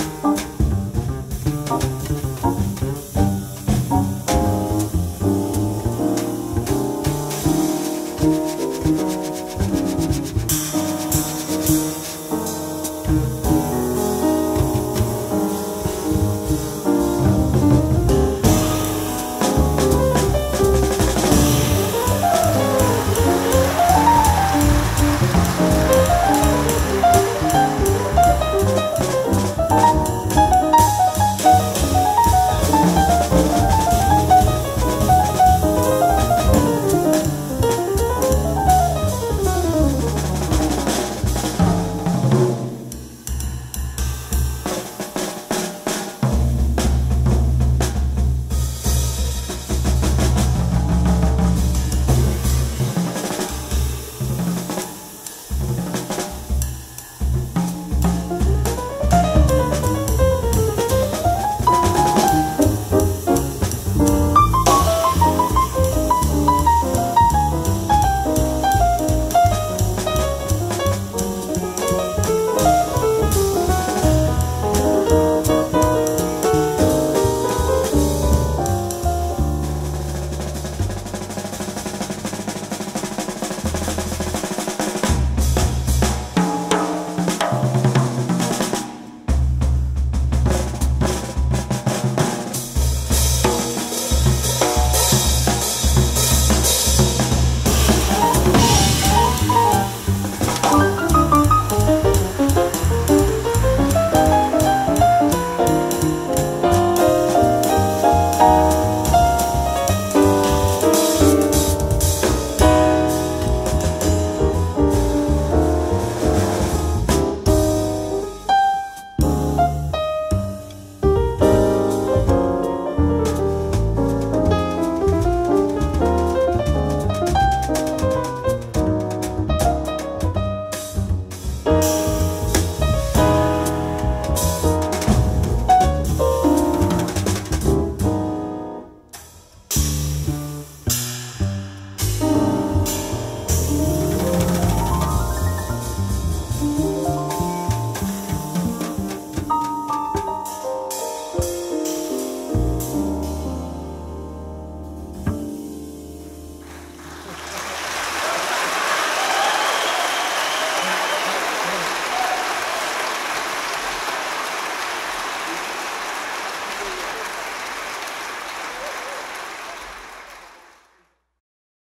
Oh.